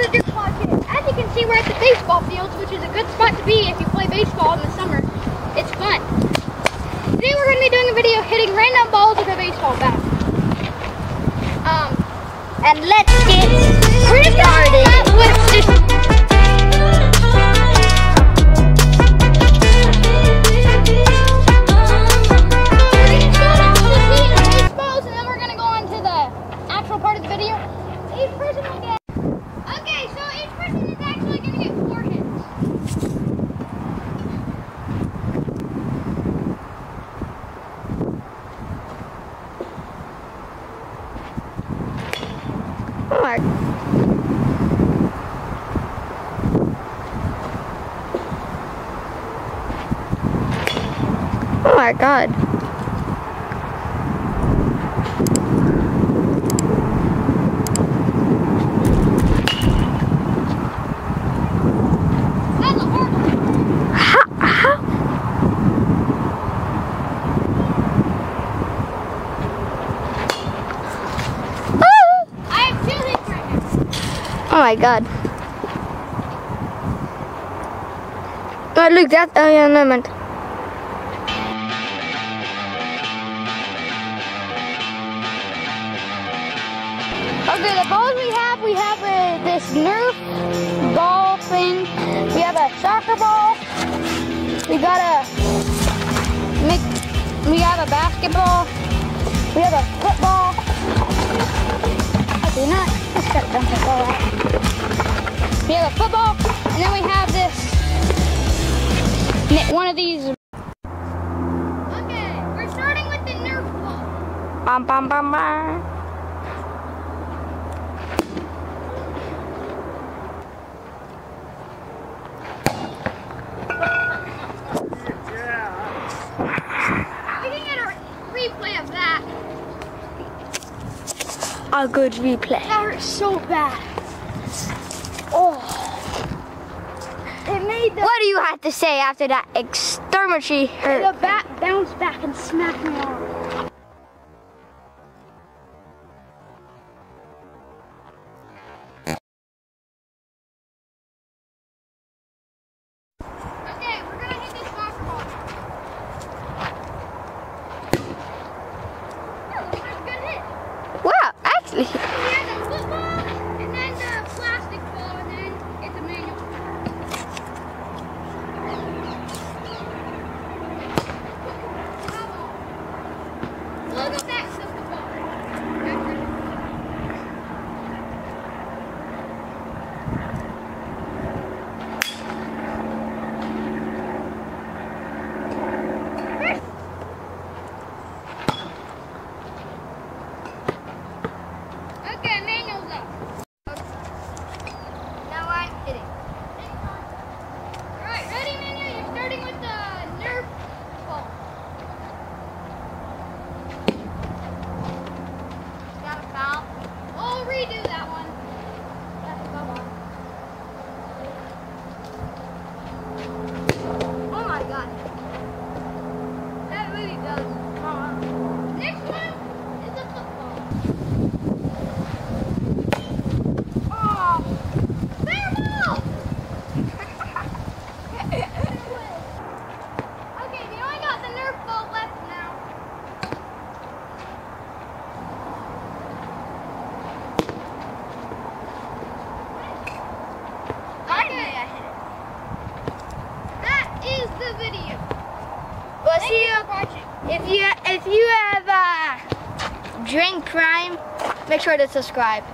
the Dirt Clod Kids. As you can see, we're at the baseball fields, which is a good spot to be if you play baseball in the summer. It's fun. Today we're going to be doing a video hitting random balls with a baseball bat. Um, And let's get we're Oh my. Oh my god. Oh my god. Oh, look, that. Oh, yeah, no, man. Okay, the balls we have, we have uh, this Nerf ball thing. We have a soccer ball. We got a, we have a basketball. We have a football. Okay, not, let's cut the football out. We have a football, and then we have this, one of these. Okay, we're starting with the Nerf ball. Bam. We can get a replay of that. A good replay. That hurt so bad. Oh. It made the, What do you have to say after that extremity hurt? the bat bounce back and smack me on. Okay, we're gonna hit this soccer ball. Oh, looks like a good hit. Wow, actually. We have the football, and then the plastic ball, and then it's a Manuel. Look at that football. Okay, Manuel's up. Now I'm hitting. Alright, ready, Manuel? You're starting with the Nerf ball. Got a foul. We'll redo that one. That's a bubble. Oh my god. That really does. Next one is a football. Oh, fair ball! okay, we only got the Nerf ball left now. Okay. That is Thank see you. If you if you have uh, drink Prime, make sure to subscribe.